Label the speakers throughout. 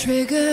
Speaker 1: trigger.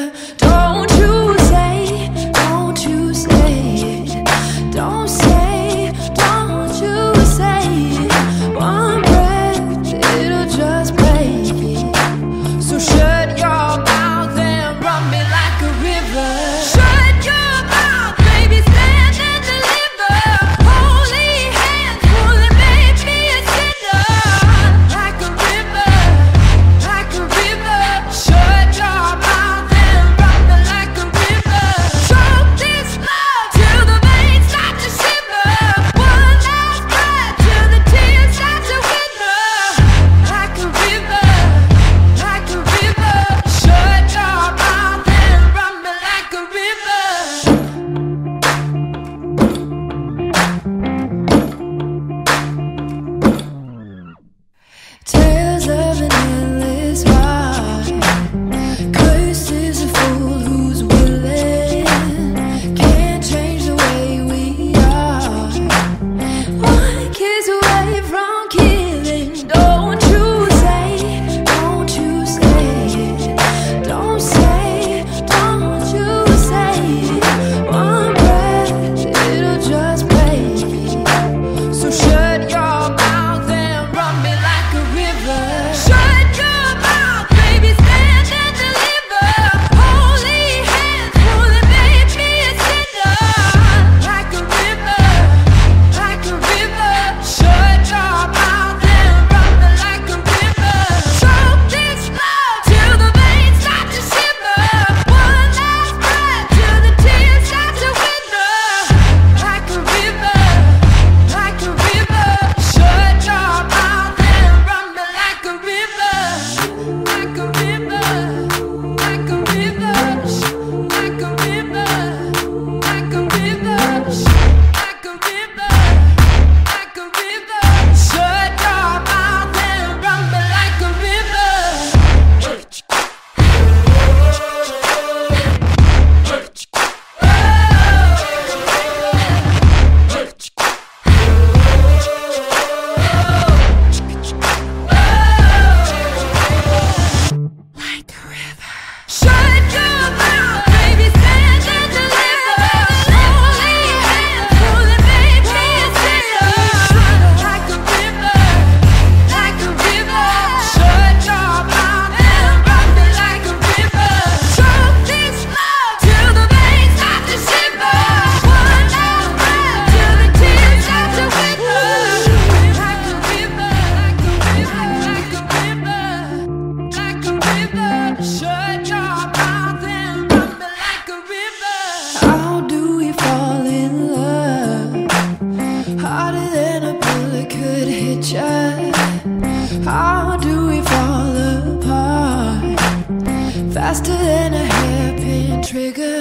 Speaker 1: How do we fall apart? Faster than a hairpin trigger